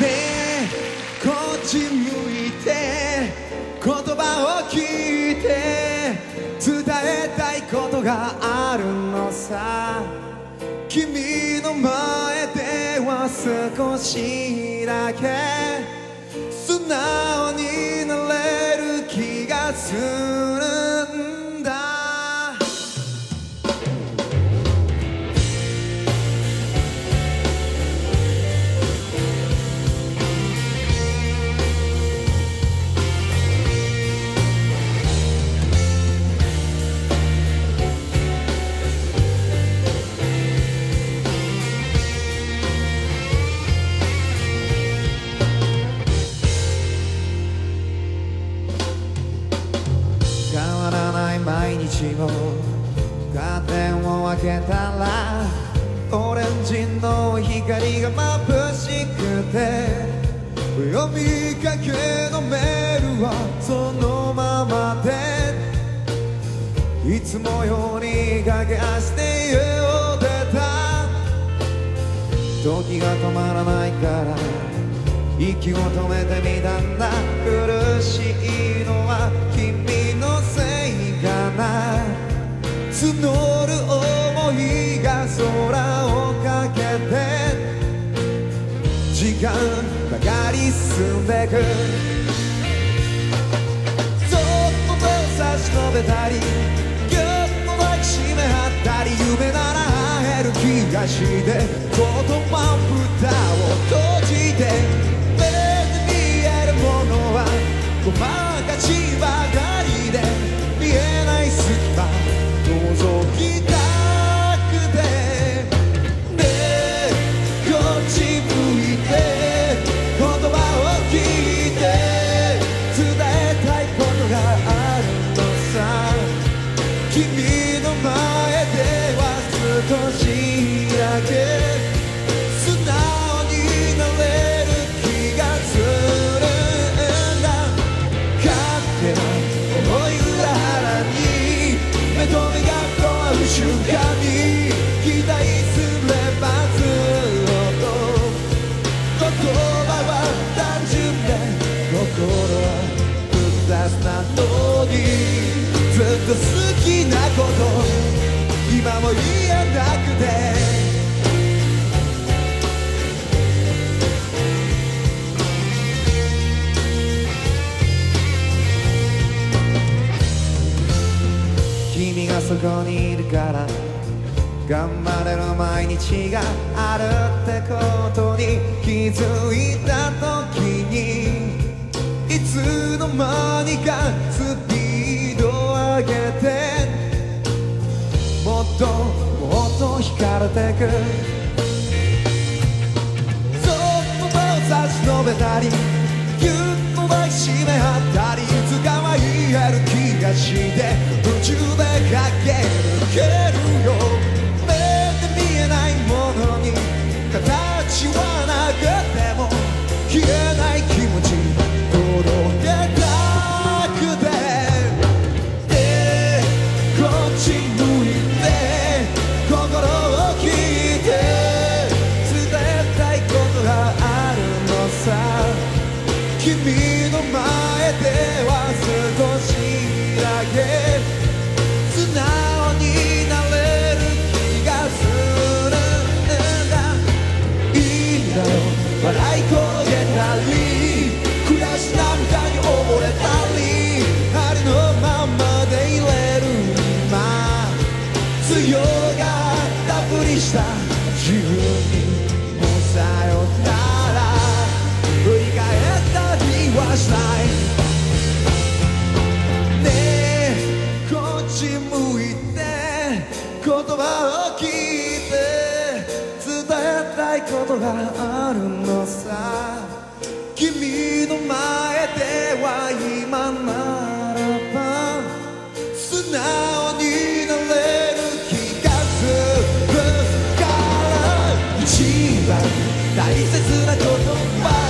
ねえこっち向いて言葉を聞いて伝えたいことがあるのさ。君の前では少しだけ素直になれる気がする。毎日をカーテンを開けたらオレンジの光が眩しくて読みかけのメールはそのままでいつもより駆け足で家を出た。時が止まらないから息を止めてみたんだ。時間ばかり進んでくそっと手を差し伸べたりぎゅっと抱きしめ合ったり夢なら会える気がして言葉蓋を閉じて目で見えるものは困るも言えなくて。君がそこにいるから頑張れる毎日があるってことに気づいた時にいつの間にかスピードを上げてれてく。そっと手を差し伸べたりぎゅっと抱きしめ合ったりいつかは言える気がして夢中で駆け抜けるよ。目で見えないものに形はなくても消えがあるのさ。君の前では今ならば素直になれる気がする。から一番大切な言葉。